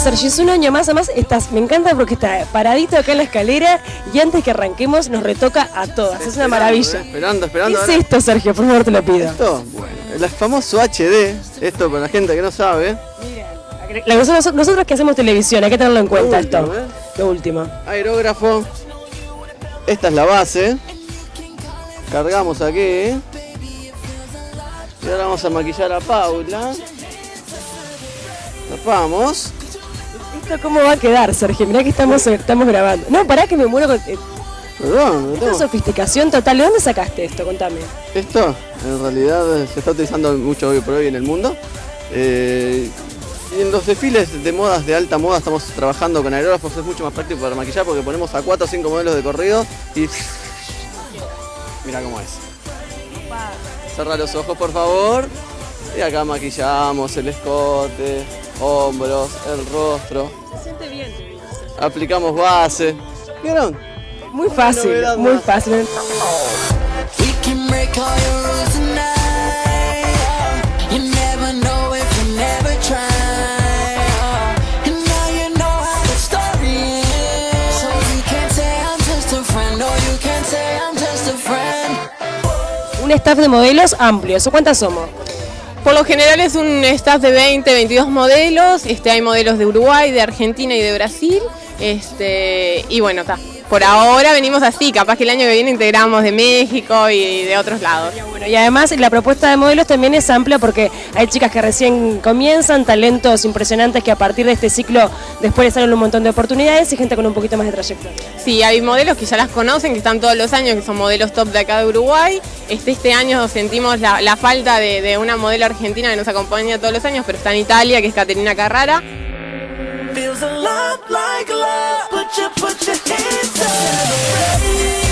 Sergio, es un año más, además estás, me encanta porque está paradito acá en la escalera y antes que arranquemos nos retoca a todas, es una maravilla. Esperando, esperando. ¿Qué es esto, Sergio? Por favor, te lo pido. Esto, bueno, el famoso HD, esto para la gente que no sabe. La- nosotros, nosotros que hacemos televisión, hay que tenerlo en cuenta Lo último, esto. ¿eh? Lo último. Aerógrafo. Esta es la base. Cargamos aquí. Y ahora vamos a maquillar a Paula. Tapamos. ¿Esto cómo va a quedar, Sergio? Mirá que estamos, estamos grabando. No, pará que me muero con... eh, Perdón, sofisticación total, ¿de dónde sacaste esto? Contame. Esto en realidad se está utilizando mucho hoy por hoy en el mundo. Eh, y en los desfiles de modas de alta moda estamos trabajando con aerógrafos, es mucho más práctico para maquillar porque ponemos a 4 o 5 modelos de corrido y... Mira cómo es. Cerra los ojos por favor. Y acá maquillamos el escote, hombros, el rostro. Se siente bien. Aplicamos base. ¿Vieron? Muy fácil, muy más. fácil. Un staff de modelos amplio. ¿Eso cuántas somos? Por lo general es un staff de 20, 22 modelos. Este, hay modelos de Uruguay, de Argentina y de Brasil. Este, y bueno, está. Por ahora venimos así, capaz que el año que viene integramos de México y de otros lados. Bueno, y además la propuesta de modelos también es amplia porque hay chicas que recién comienzan, talentos impresionantes que a partir de este ciclo después les salen un montón de oportunidades y gente con un poquito más de trayectoria. Sí, hay modelos que ya las conocen, que están todos los años, que son modelos top de acá de Uruguay. Este, este año sentimos la, la falta de, de una modelo argentina que nos acompaña todos los años, pero está en Italia, que es Caterina Carrara. Feels a lot like love. Put your, put your hands up.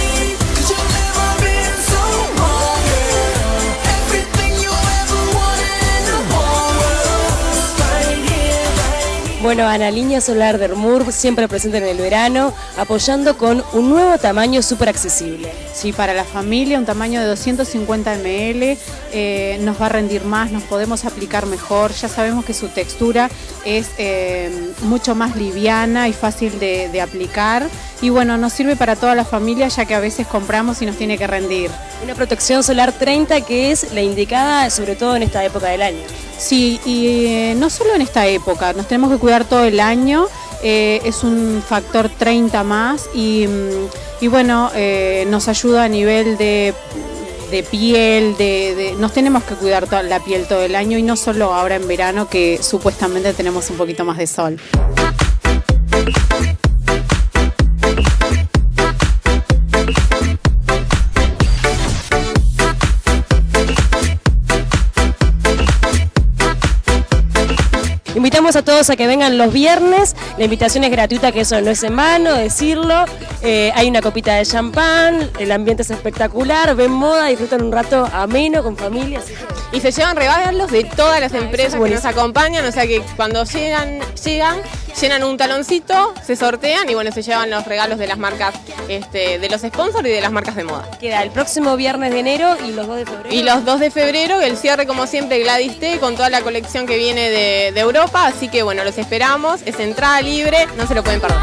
Bueno, Ana Línea Solar de Hermur, siempre presente en el verano, apoyando con un nuevo tamaño súper accesible. Sí, para la familia un tamaño de 250 ml eh, nos va a rendir más, nos podemos aplicar mejor. Ya sabemos que su textura es eh, mucho más liviana y fácil de, de aplicar. Y bueno, nos sirve para toda la familia ya que a veces compramos y nos tiene que rendir. Una protección solar 30 que es la indicada sobre todo en esta época del año. Sí, y eh, no solo en esta época, nos tenemos que cuidar todo el año. eh, es un factor 30 más y, mm, bueno, eh, nos ayuda a nivel de, piel, de- nos tenemos que cuidar toda la piel todo el año y no solo ahora en verano que supuestamente tenemos un poquito más de sol. Invitamos a todos a que vengan los viernes. La invitación es gratuita, que eso no es en vano, decirlo. Eh, hay una copita de champán, el ambiente es espectacular, ven moda, disfrutan un rato ameno con familia. que- Y se llevan regalos de todas las empresas que nos acompañan, o sea que cuando llegan, llegan, llenan un taloncito, se sortean y bueno, se llevan los regalos de las marcas, este, de los sponsors y de las marcas de moda. Queda el próximo viernes de enero y los 2 de febrero. Y los 2 de febrero, el cierre como siempre Gladys T con toda la colección que viene de, de Europa, así que bueno, los esperamos, es entrada libre, no se lo pueden perder.